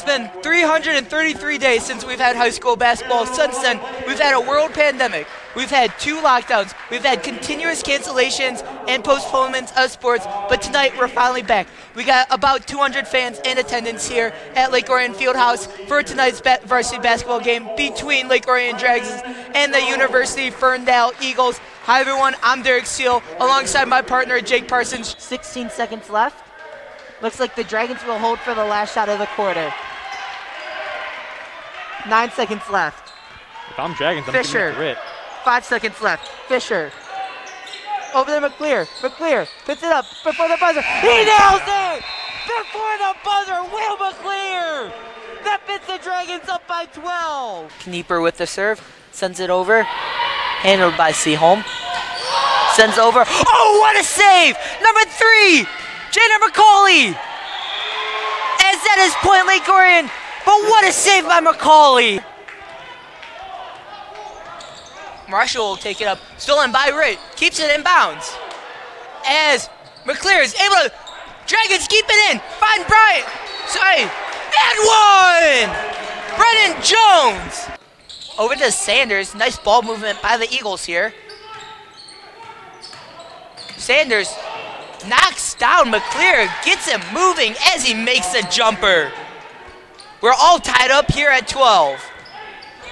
has been 333 days since we've had high school basketball. Since then, we've had a world pandemic. We've had two lockdowns. We've had continuous cancellations and postponements of sports. But tonight, we're finally back. We got about 200 fans in attendance here at Lake Orion Fieldhouse for tonight's varsity basketball game between Lake Orion Dragons and the University Ferndale Eagles. Hi, everyone. I'm Derek Steele alongside my partner, Jake Parsons. 16 seconds left. Looks like the Dragons will hold for the last shot of the quarter. Nine seconds left. If I'm Dragons, I'm Fisher. giving it. Five seconds left. Fisher. Over there, McClear. McClear puts it up before the buzzer. He nails it! Before the buzzer, Will McClear! That puts the Dragons up by 12. Knieper with the serve, sends it over, handled by Seaholm. Sends over. Oh, what a save! Number three, Jaden McCauley. As that is point Lake Orion, but what a save by McCauley! Marshall will take it up, stolen by Ritt, keeps it in bounds. As McClear is able to, Dragons keep it in, find Bryant, sorry, and one! Brennan Jones! Over to Sanders, nice ball movement by the Eagles here. Sanders knocks down McClear, gets him moving as he makes a jumper. We're all tied up here at 12.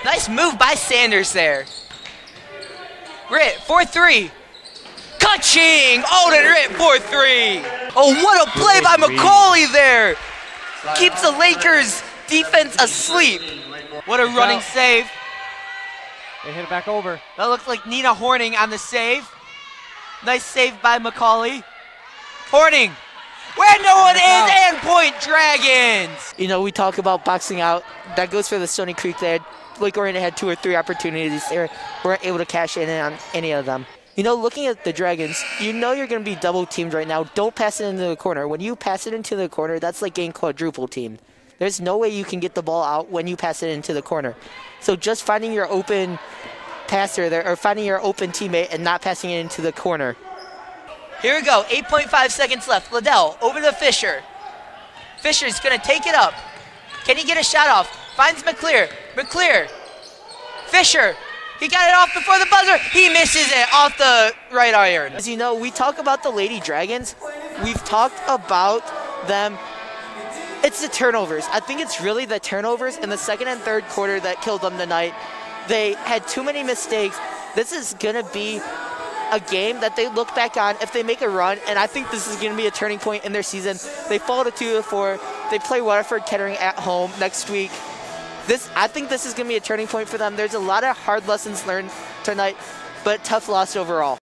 Nice move by Sanders there. Ritt, 4-3. Kaching! Alden Ritt, 4-3. Oh, what a play by McCauley there. Keeps the Lakers defense asleep. What a running save. They hit it back over. That looks like Nina Horning on the save. Nice save by McCauley. Horning, where no one is, and point Dragons. You know, we talk about boxing out. That goes for the Stony Creek there. Lake Orion had two or three opportunities there. weren't able to cash in on any of them. You know, looking at the Dragons, you know you're going to be double teamed right now. Don't pass it into the corner. When you pass it into the corner, that's like getting quadruple teamed. There's no way you can get the ball out when you pass it into the corner. So just finding your open passer there, or finding your open teammate and not passing it into the corner. Here we go, 8.5 seconds left. Liddell over to Fisher. Fisher's gonna take it up. Can he get a shot off? Finds McClear. McClear. Fisher. He got it off before the buzzer. He misses it off the right iron. As you know, we talk about the Lady Dragons. We've talked about them. It's the turnovers. I think it's really the turnovers in the second and third quarter that killed them tonight. They had too many mistakes. This is going to be a game that they look back on if they make a run, and I think this is going to be a turning point in their season. They fall to two to four. They play Waterford Kettering at home next week. This, I think this is going to be a turning point for them. There's a lot of hard lessons learned tonight, but tough loss overall.